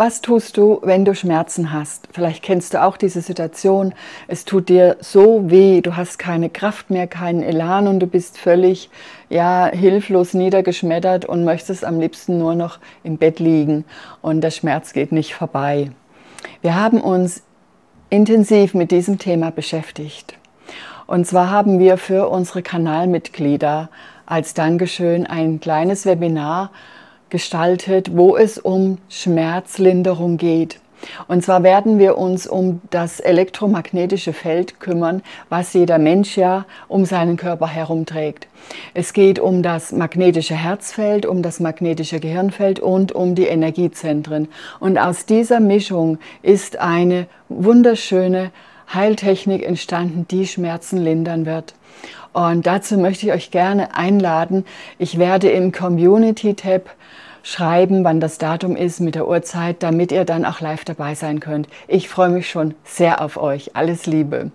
Was tust du, wenn du Schmerzen hast? Vielleicht kennst du auch diese Situation. Es tut dir so weh, du hast keine Kraft mehr, keinen Elan und du bist völlig ja, hilflos niedergeschmettert und möchtest am liebsten nur noch im Bett liegen und der Schmerz geht nicht vorbei. Wir haben uns intensiv mit diesem Thema beschäftigt. Und zwar haben wir für unsere Kanalmitglieder als Dankeschön ein kleines Webinar gestaltet, wo es um Schmerzlinderung geht. Und zwar werden wir uns um das elektromagnetische Feld kümmern, was jeder Mensch ja um seinen Körper herumträgt. Es geht um das magnetische Herzfeld, um das magnetische Gehirnfeld und um die Energiezentren. Und aus dieser Mischung ist eine wunderschöne Heiltechnik entstanden, die Schmerzen lindern wird. Und dazu möchte ich euch gerne einladen. Ich werde im Community-Tab schreiben, wann das Datum ist mit der Uhrzeit, damit ihr dann auch live dabei sein könnt. Ich freue mich schon sehr auf euch. Alles Liebe.